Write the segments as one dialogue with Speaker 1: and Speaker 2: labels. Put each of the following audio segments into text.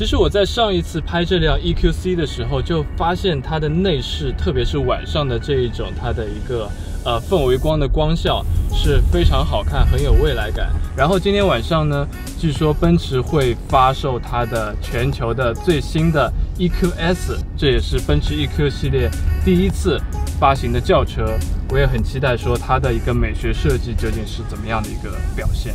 Speaker 1: 其实我在上一次拍这辆 EQC 的时候，就发现它的内饰，特别是晚上的这一种它的一个呃氛围光的光效是非常好看，很有未来感。然后今天晚上呢，据说奔驰会发售它的全球的最新的 EQS，这也是奔驰 EQ 系列第一次发行的轿车。我也很期待说它的一个美学设计究竟是怎么样的一个表现。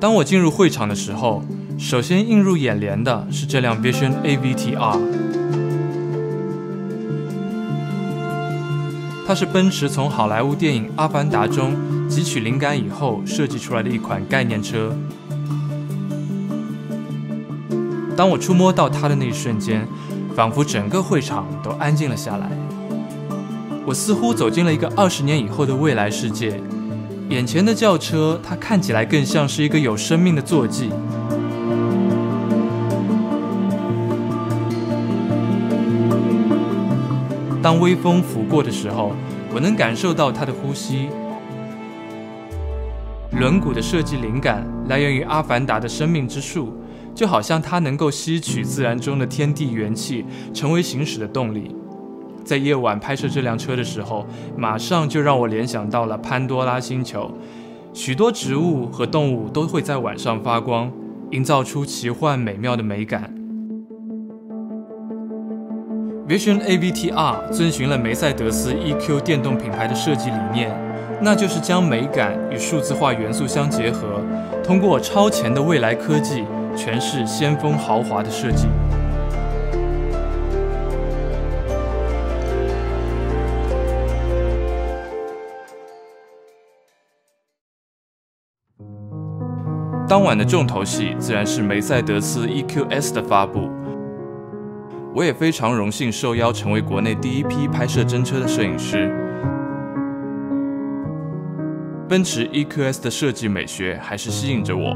Speaker 1: 当我进入会场的时候，首先映入眼帘的是这辆 Vision AVT R。它是奔驰从好莱坞电影《阿凡达》中汲取灵感以后设计出来的一款概念车。当我触摸到它的那一瞬间，仿佛整个会场都安静了下来。我似乎走进了一个二十年以后的未来世界。眼前的轿车，它看起来更像是一个有生命的坐骑。当微风拂过的时候，我能感受到它的呼吸。轮毂的设计灵感来源于《阿凡达》的生命之树，就好像它能够吸取自然中的天地元气，成为行驶的动力。在夜晚拍摄这辆车的时候，马上就让我联想到了潘多拉星球，许多植物和动物都会在晚上发光，营造出奇幻美妙的美感。Vision AVT R 遵循了梅赛德斯 EQ 电动品牌的设计理念，那就是将美感与数字化元素相结合，通过超前的未来科技诠释先锋豪华的设计。当晚的重头戏自然是梅赛德斯 EQS 的发布。我也非常荣幸受邀成为国内第一批拍摄真车的摄影师。奔驰 EQS 的设计美学还是吸引着我，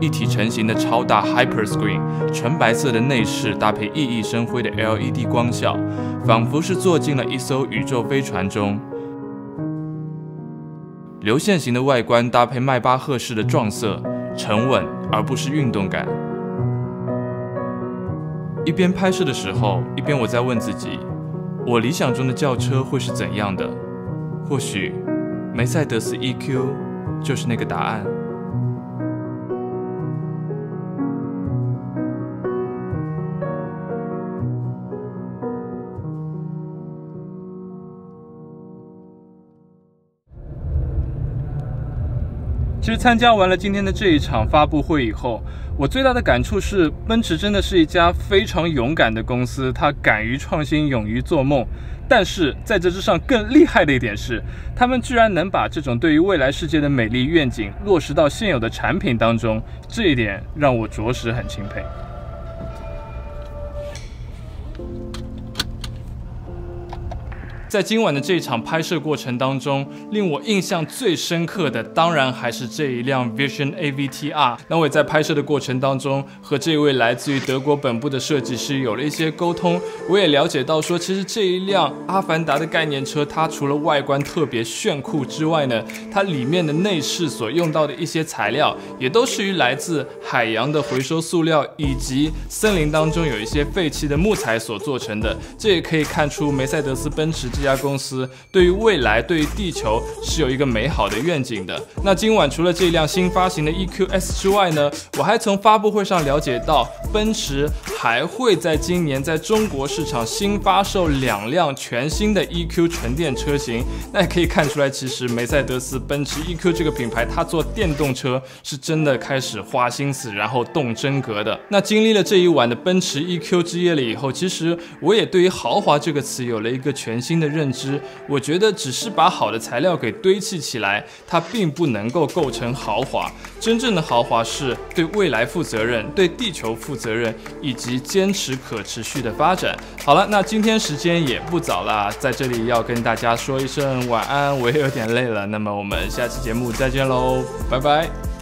Speaker 1: 一体成型的超大 Hyper Screen，纯白色的内饰搭配熠熠生辉的 LED 光效，仿佛是坐进了一艘宇宙飞船中。流线型的外观搭配迈巴赫式的撞色。沉稳，而不是运动感。一边拍摄的时候，一边我在问自己：我理想中的轿车会是怎样的？或许，梅赛德斯 EQ 就是那个答案。其实参加完了今天的这一场发布会以后，我最大的感触是，奔驰真的是一家非常勇敢的公司，它敢于创新，勇于做梦。但是在这之上更厉害的一点是，他们居然能把这种对于未来世界的美丽愿景落实到现有的产品当中，这一点让我着实很钦佩。在今晚的这一场拍摄过程当中，令我印象最深刻的，当然还是这一辆 Vision AVT R。那我也在拍摄的过程当中，和这位来自于德国本部的设计师有了一些沟通。我也了解到说，其实这一辆阿凡达的概念车，它除了外观特别炫酷之外呢，它里面的内饰所用到的一些材料，也都是于来自海洋的回收塑料以及森林当中有一些废弃的木材所做成的。这也可以看出梅赛德斯奔驰。这家公司对于未来、对于地球是有一个美好的愿景的。那今晚除了这辆新发行的 EQS 之外呢，我还从发布会上了解到，奔驰还会在今年在中国市场新发售两辆全新的 EQ 纯电车型。那也可以看出来，其实梅赛德斯奔驰 EQ 这个品牌，它做电动车是真的开始花心思，然后动真格的。那经历了这一晚的奔驰 EQ 之夜了以后，其实我也对于豪华这个词有了一个全新的。的认知，我觉得只是把好的材料给堆砌起来，它并不能够构成豪华。真正的豪华是对未来负责任、对地球负责任以及坚持可持续的发展。好了，那今天时间也不早了，在这里要跟大家说一声晚安，我也有点累了。那么我们下期节目再见喽，拜拜。